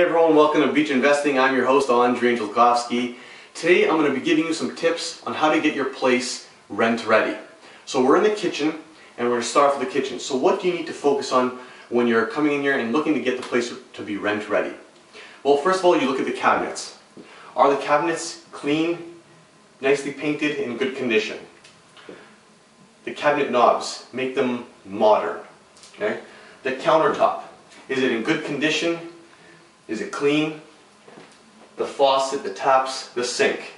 Hey everyone, welcome to Beach Investing. I'm your host, Andrei Angelkovski. Today I'm going to be giving you some tips on how to get your place rent ready. So we're in the kitchen and we're going to start off with the kitchen. So what do you need to focus on when you're coming in here and looking to get the place to be rent ready? Well, first of all, you look at the cabinets. Are the cabinets clean, nicely painted, in good condition? The cabinet knobs, make them modern. Okay? The countertop, is it in good condition? Is it clean? The faucet, the taps, the sink.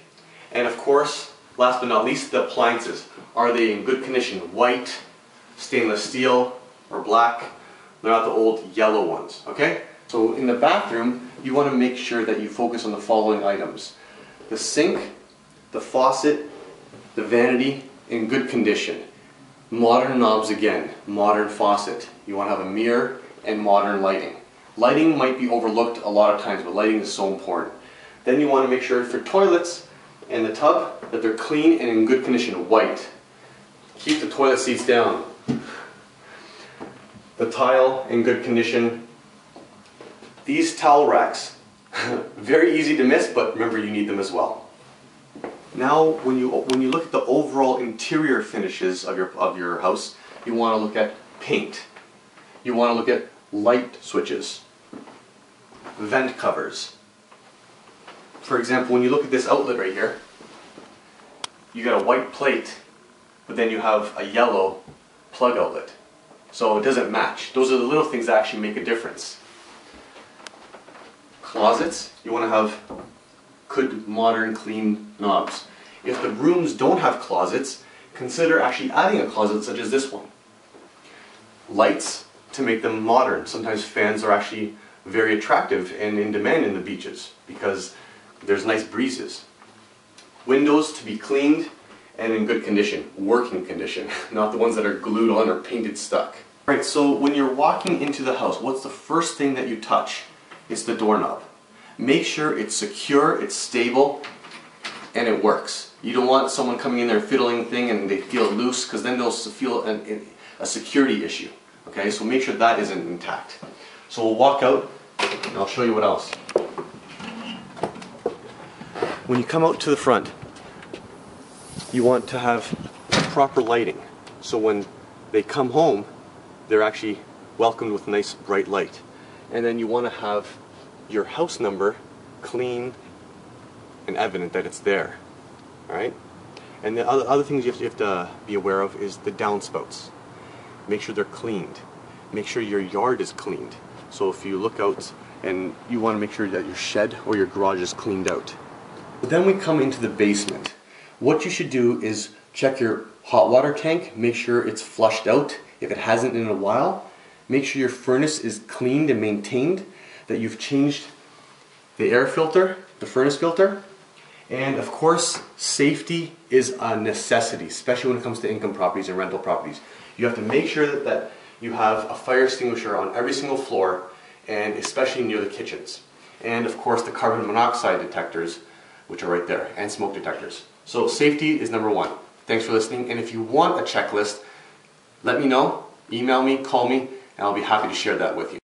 And of course, last but not least, the appliances. Are they in good condition? White, stainless steel, or black? They're not the old yellow ones, okay? So in the bathroom, you want to make sure that you focus on the following items. The sink, the faucet, the vanity in good condition. Modern knobs again, modern faucet. You want to have a mirror and modern lighting. Lighting might be overlooked a lot of times, but lighting is so important. Then you want to make sure for toilets and the tub that they're clean and in good condition, white. Keep the toilet seats down. The tile in good condition. These towel racks, very easy to miss, but remember you need them as well. Now, when you when you look at the overall interior finishes of your of your house, you want to look at paint. You want to look at light switches, vent covers. For example, when you look at this outlet right here, you got a white plate, but then you have a yellow plug outlet. So it doesn't match. Those are the little things that actually make a difference. Closets, you want to have good, modern, clean knobs. If the rooms don't have closets, consider actually adding a closet such as this one. Lights, to make them modern. Sometimes fans are actually very attractive and in demand in the beaches because there's nice breezes. Windows to be cleaned and in good condition, working condition, not the ones that are glued on or painted stuck. Right, so when you're walking into the house, what's the first thing that you touch? It's the doorknob. Make sure it's secure, it's stable, and it works. You don't want someone coming in there fiddling thing and they feel loose because then they'll feel an, a security issue. Okay, so make sure that isn't intact. So we'll walk out and I'll show you what else. When you come out to the front, you want to have proper lighting. So when they come home, they're actually welcomed with nice bright light. And then you want to have your house number clean and evident that it's there. Alright? And the other, other things you have, to, you have to be aware of is the downspouts make sure they're cleaned. Make sure your yard is cleaned. So if you look out and you want to make sure that your shed or your garage is cleaned out. But then we come into the basement. What you should do is check your hot water tank, make sure it's flushed out if it hasn't in a while. Make sure your furnace is cleaned and maintained, that you've changed the air filter, the furnace filter, and of course, safety is a necessity, especially when it comes to income properties and rental properties. You have to make sure that, that you have a fire extinguisher on every single floor, and especially near the kitchens. And of course, the carbon monoxide detectors, which are right there, and smoke detectors. So safety is number one. Thanks for listening, and if you want a checklist, let me know, email me, call me, and I'll be happy to share that with you.